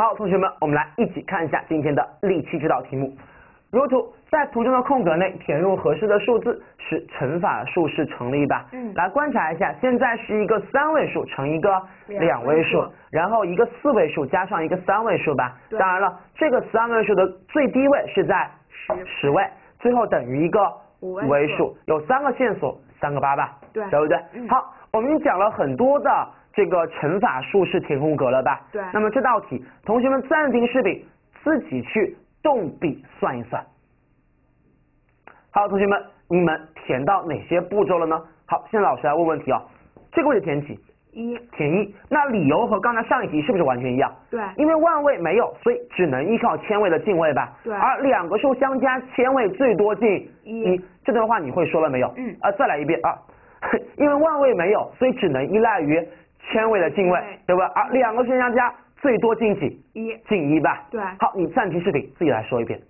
好，同学们，我们来一起看一下今天的例七这道题目。如图，在图中的空格内填入合适的数字，使乘法数式成立吧。嗯来观察一下，现在是一个三位数乘一个两两位数然后一个四位数加上一个三位数吧。对当然了，这个三位数的最低位是在十十位，最后等于一个五位数数，有三个线索，三个八吧。对对不对？嗯好，我们讲了很多的这个乘法数式填空格了吧？对那么这道题，同学们暂停视频，自己去动笔算一算。好，同学们，你们填到哪些步骤了呢？好，现在老师来问问题哦。这个位置填几？一，填一。那理由和刚才上一题是不是完全一样？对，因为万位没有，所以只能依靠千位的进位吧。对而两个数相加，千位最多进一这段话你会说了没有？嗯啊，再来一遍啊。因为万位没有，所以只能依赖于千位的进位对，对吧？而两个数相加，最多进几？一，进一吧。对好，你暂停视频，自己来说一遍。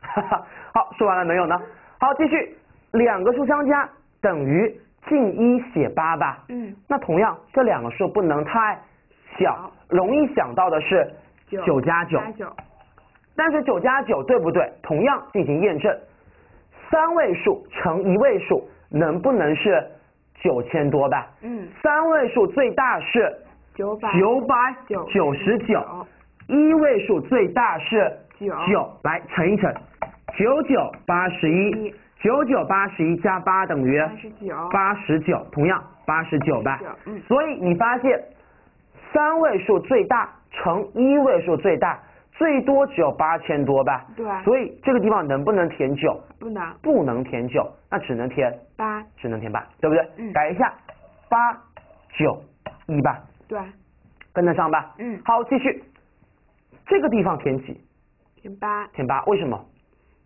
哈哈，好，说完了没有呢？好，继续，两个数相加等于进一写八吧。嗯，那同样，这两个数不能太小，容易想到的是九，加九，但是九加九对不对？同样进行验证，三位数乘一位数能不能是九千多吧？嗯，三位数最大是九百九百九九十九，一位数最大是九。九，来乘一乘，九九八十一。一，九九八十一加八等于八十九，同样八十九吧89嗯。所以你发现三位数最大乘一位数最大，最多只有八千多吧？对所以这个地方能不能填九？不能不能填九，那只能填八，只能填八，对不对？嗯改一下，八九一吧，对，跟得上吧？嗯好，继续。这个地方填几？填八，填八，为什么？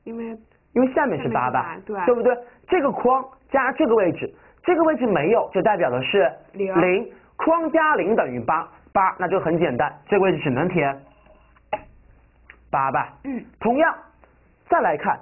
因为因为下面是八吧对对不对？这个框加这个位置，这个位置没有，就代表的是零零，框加零等于八，八那就很简单，这个位置只能填八吧。嗯，同样，再来看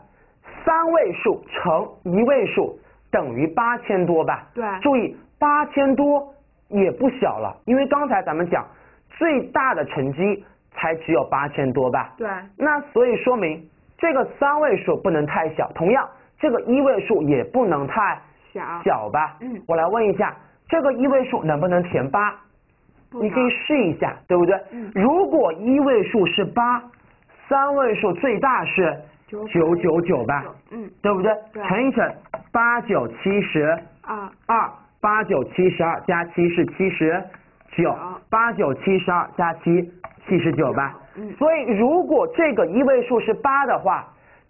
三位数乘一位数等于八千多吧？对注意八千多也不小了，因为刚才咱们讲最大的乘积才只有八千多吧？对，那所以说明这个三位数不能太小，同样这个一位数也不能太小，小吧？嗯我来问一下，这个一位数能不能填八？你可以试一下，对不对？嗯如果一位数是八，三位数最大是九九九九吧？嗯，对不对？对乘一乘，八九七十二，二，八九七十二加七是七十九九，八九七十二加七七十九吧？嗯所以如果这个一位数是八的话，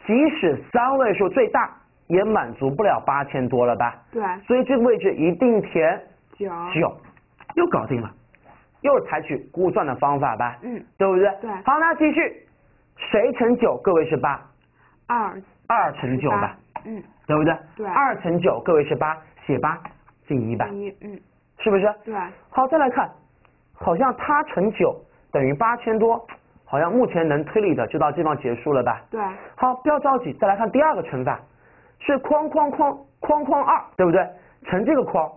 即使三位数最大，也满足不了八千多了吧？对，所以这个位置一定填九，九，又搞定了，又是采取估算的方法吧？嗯，对不对？对好，那继续，谁乘九？各位是八，二，二乘九吧，嗯，对不对？对二乘九，各位是八，写八进一吧，一，嗯，是不是？对，好，再来看，好像它乘九等于八千多，好像目前能推理的就到这地方结束了吧？对，好，不要着急，再来看第二个乘法，是框框框框框二，对不对？乘这个框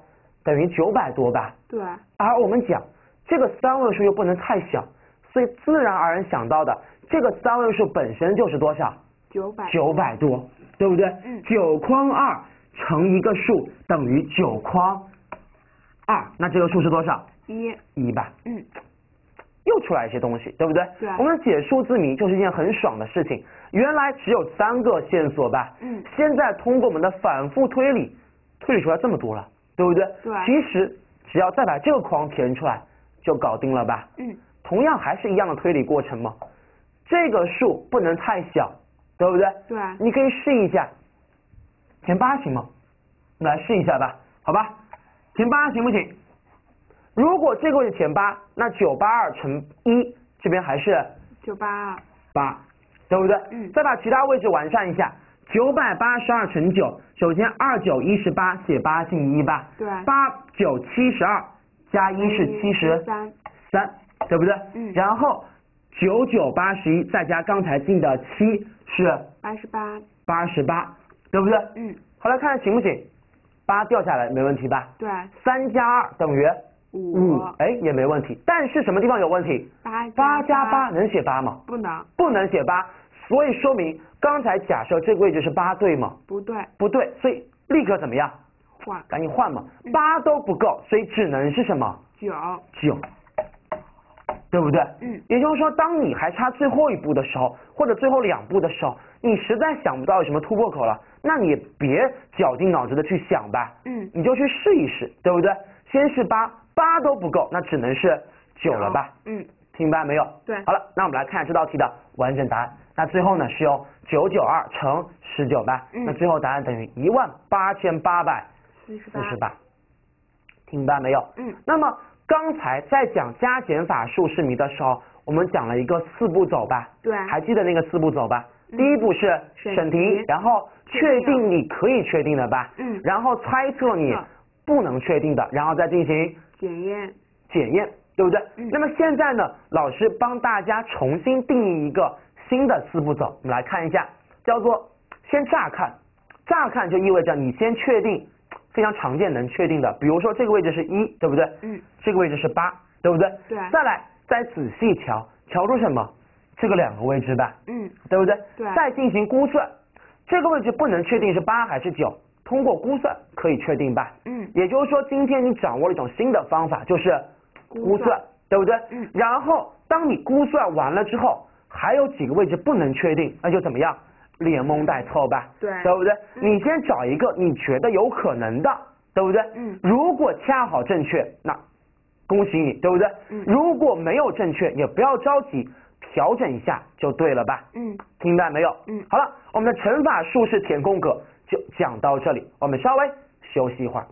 等于九百多吧？对，而我们讲这个三位数又不能太小，所以自然而然想到的这个三位数本身就是多少？九百，九百多，对不对？嗯九框二乘一个数等于九框二，那这个数是多少？一，一吧。嗯，又出来一些东西，对不对？对我们解数字谜就是一件很爽的事情。原来只有三个线索吧？嗯现在通过我们的反复推理，推理出来这么多了，对不对？对其实只要再把这个框填出来，就搞定了吧？嗯，同样还是一样的推理过程嘛。这个数不能太小，对不对？对，你可以试一下，填八行吗？我们来试一下吧，好吧？填八行不行？如果这个位置填八，那九八二乘一这边还是九八二，八，对不对？嗯再把其他位置完善一下，九百八十二乘九，首先二九一十八，写八进一吧。对八九七十二加一是七十三，三，对不对？嗯然后九九八十一再加刚才进的七是八十八，八十八，对不对？嗯，好来看行不行？八掉下来没问题吧？对，三加二等于五。哎，也没问题。但是什么地方有问题？八八加八能写八吗？不能。不能写八，所以说明刚才假设这个位置是八，对吗？不对。不对，所以立刻怎么样？换。赶紧换嘛。八都不够，所以只能是什么？九。九。对不对？嗯。也就是说，当你还差最后一步的时候，或者最后两步的时候，你实在想不到有什么突破口了，那你别绞尽脑汁的去想吧。嗯。你就去试一试，对不对？先是八，八都不够，那只能是九了吧？嗯。听明白没有？对。好了，那我们来看这道题的完整答案。那最后呢是用九九二乘十九吧？嗯。那最后答案等于一万八千八百四十四十八。听明白没有？嗯。那么。刚才在讲加减法数式谜的时候，我们讲了一个四步走吧？对。还记得那个四步走吧？第一步是审题，然后确定你可以确定的吧？嗯。然后猜测你不能确定的，然后再进行检验。检验，对不对？嗯。那么现在呢，老师帮大家重新定义一个新的四步走，我们来看一下，叫做先乍看，乍看就意味着你先确定。非常常见能确定的，比如说这个位置是一，对不对？嗯。这个位置是八，对不对？对。再来，再仔细瞧，瞧出什么？这个两个位置吧。嗯。对不对？对。再进行估算，这个位置不能确定是八还是九，通过估算可以确定吧？嗯。也就是说，今天你掌握了一种新的方法，就是估算，对不对？嗯。然后，当你估算完了之后，还有几个位置不能确定，那就怎么样？连蒙带凑吧，对，对不对？你先找一个你觉得有可能的，对不对？嗯。如果恰好正确，那恭喜你，对不对？嗯。如果没有正确，也不要着急，调整一下就对了吧？嗯。听明白没有？嗯。好了，我们的乘法竖式填空格就讲到这里，我们稍微休息一会儿。